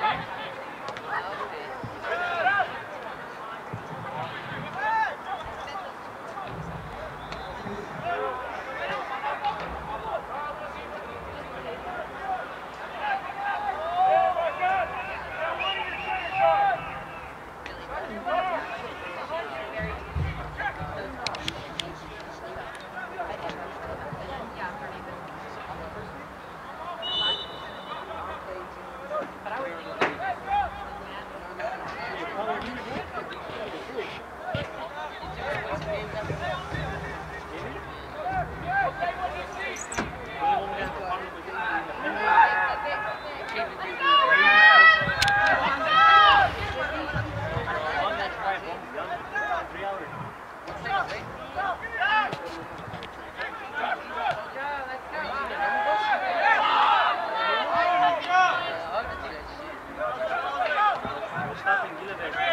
right, right. Nothing delivered.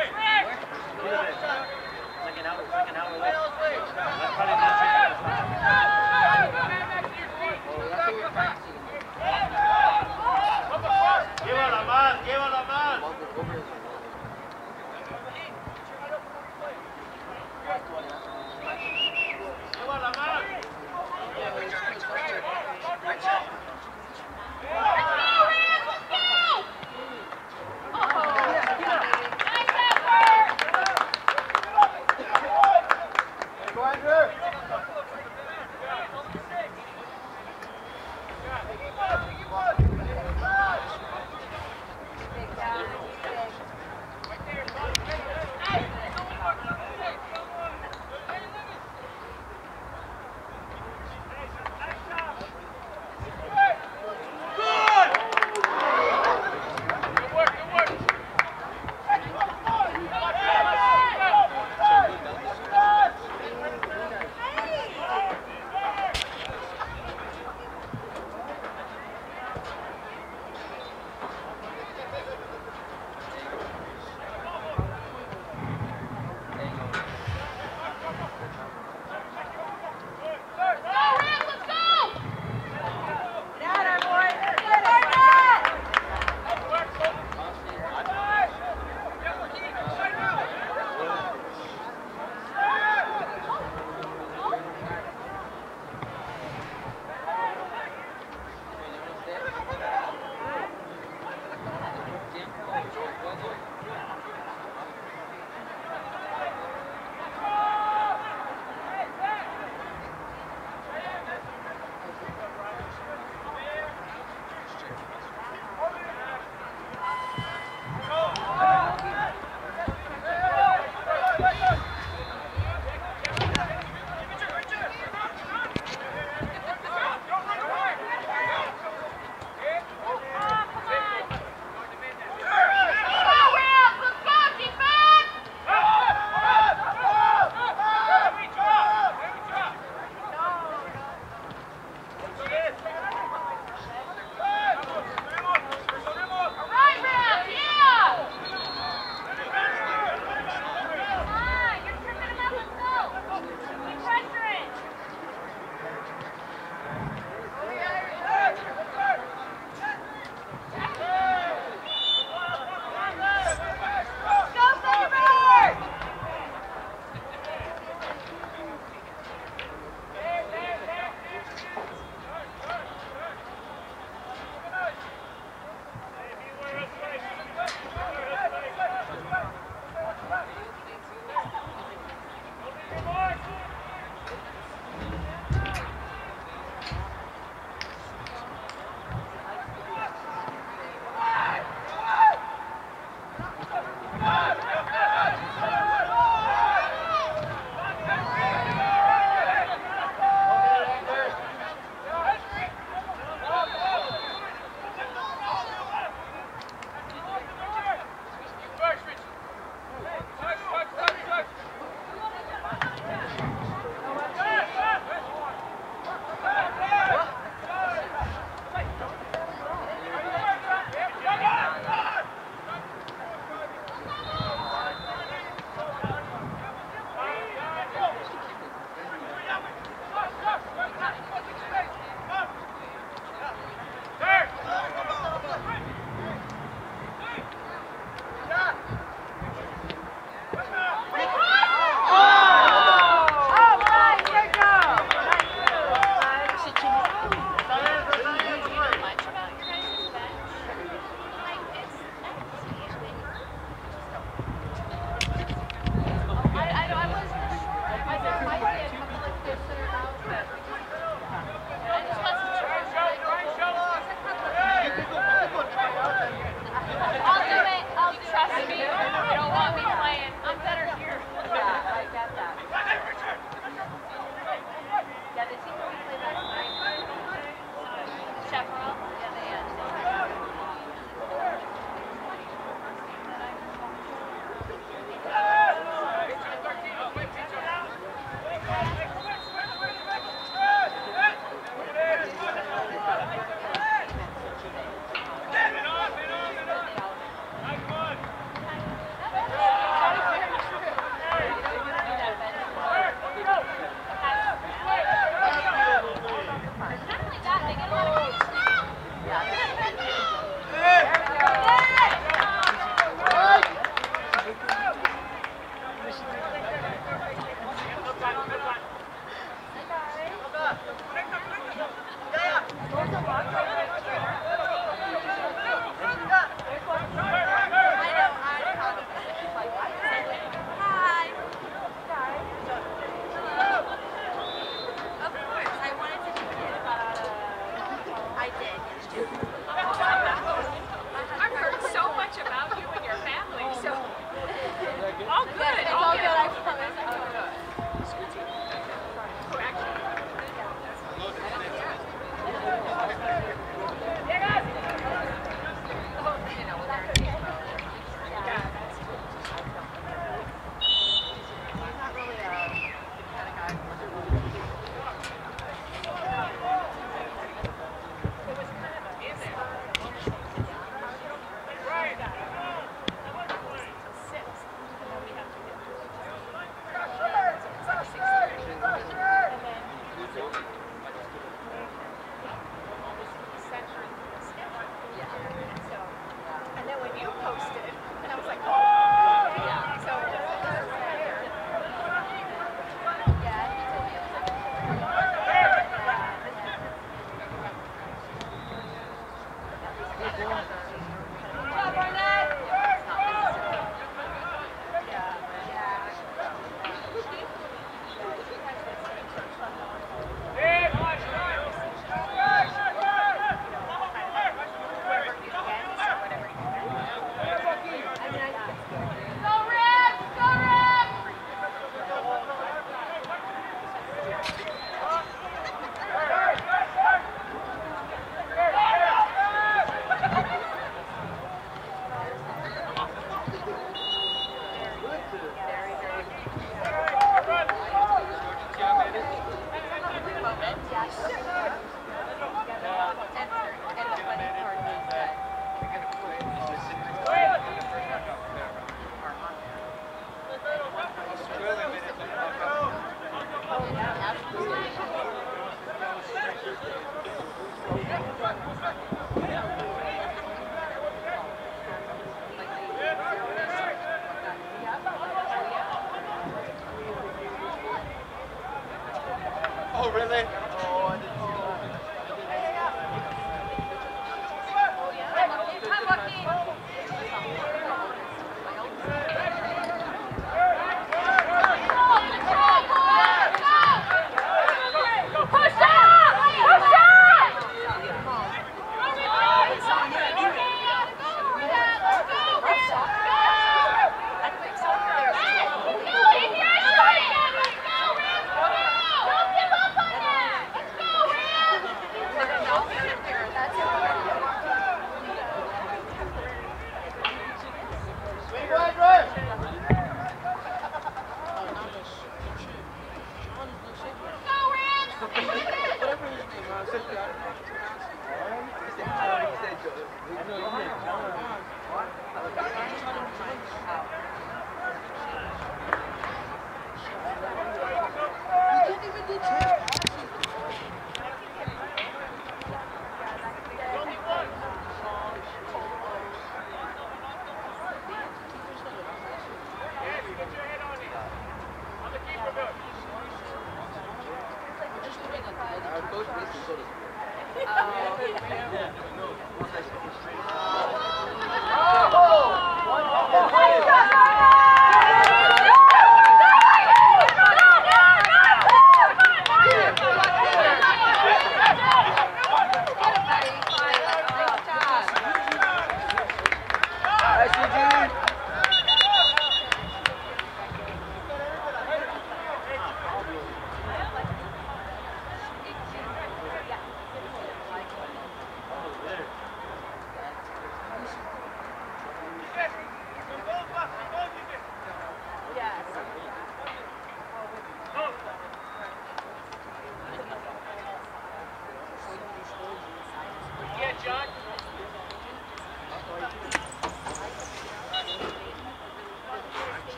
Coach basically told us.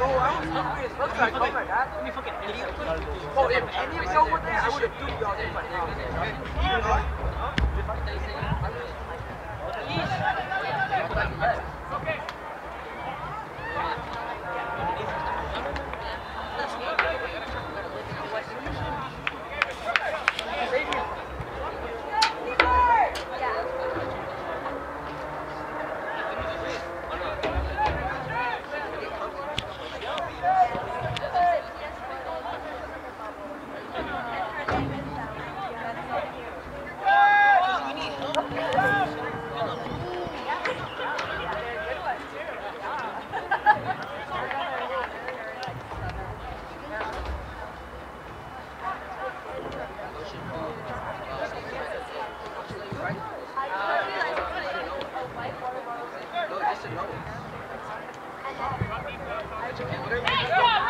go out, it looks like, oh my god. Let me fucking idiot. Oh, if any of y'all were there, I would have doomed y'all. Nice job,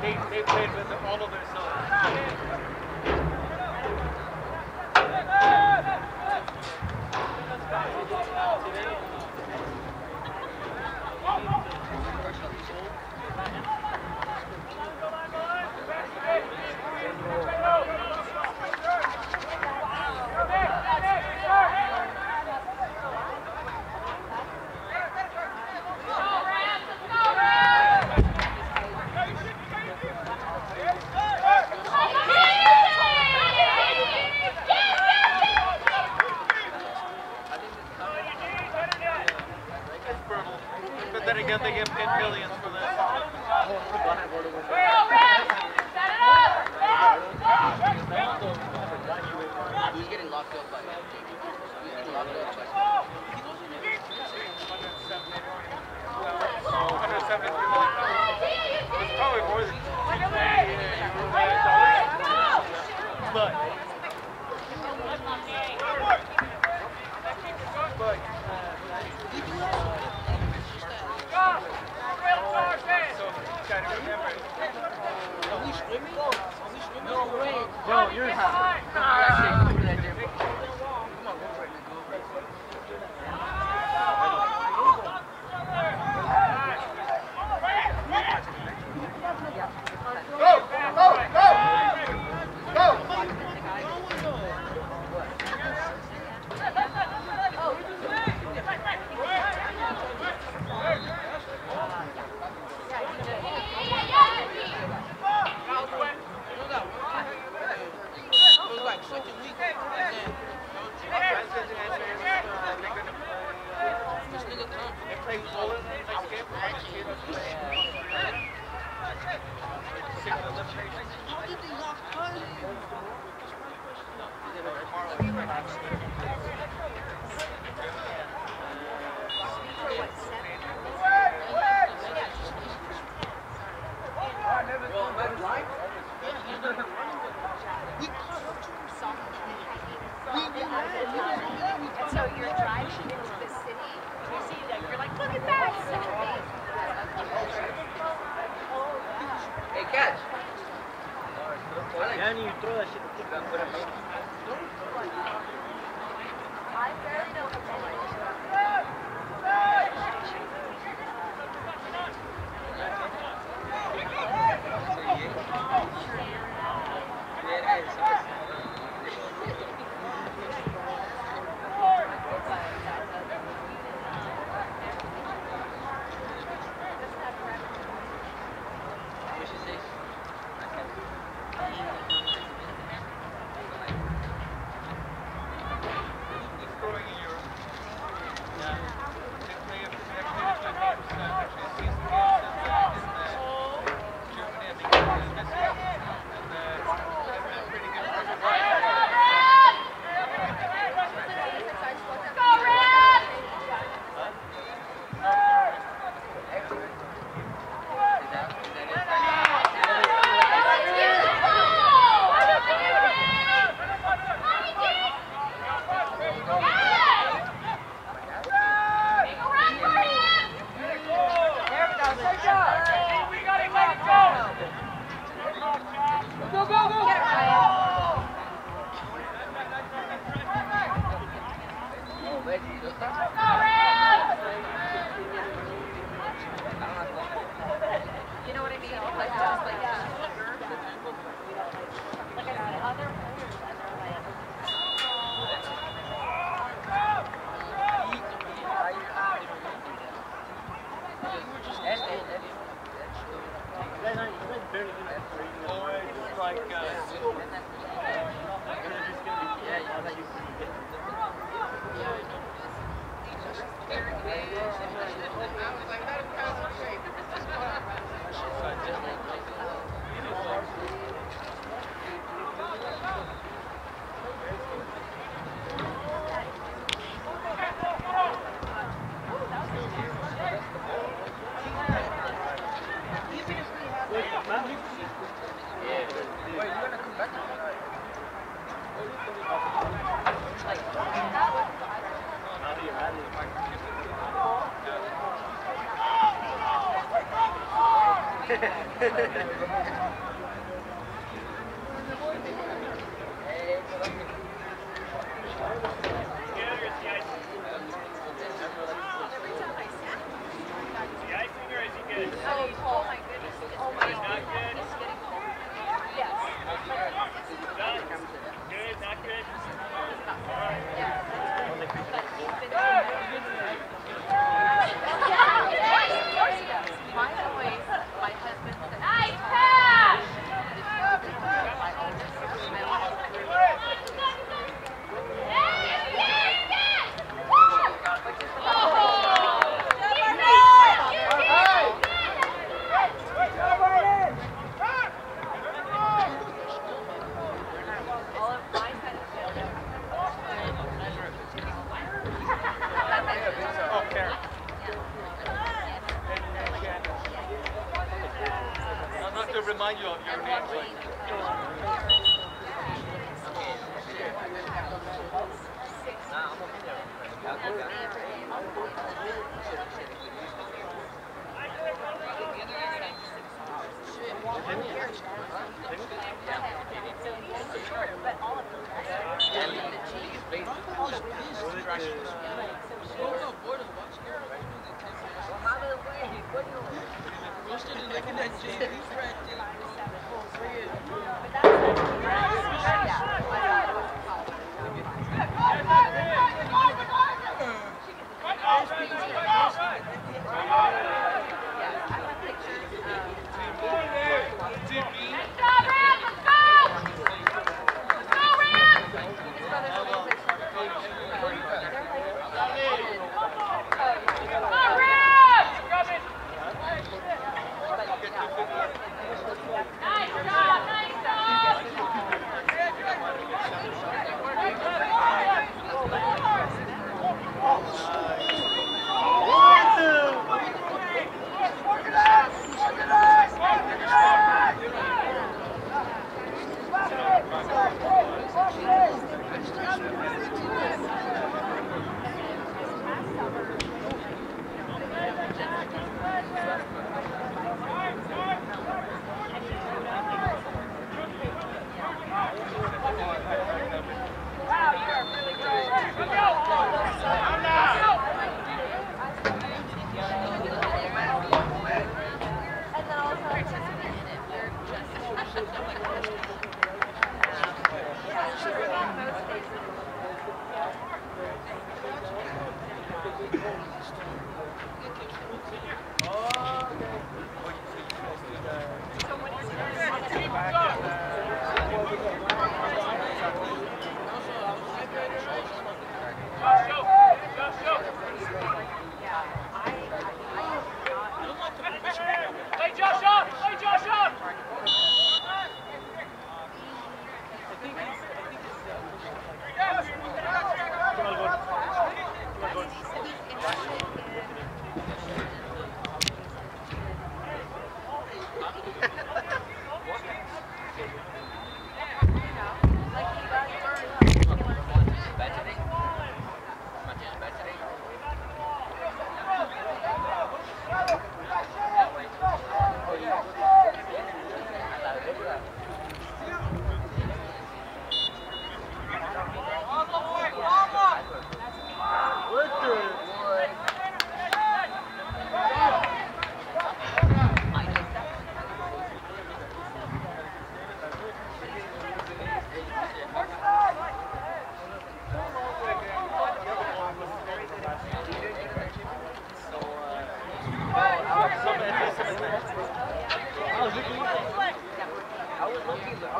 they, they, played with all of their songs. Oh, oh my goodness. Oh my god It's getting cold. Yes. online, you're, you're an athlete. Now, I'm okay there.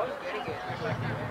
was very good.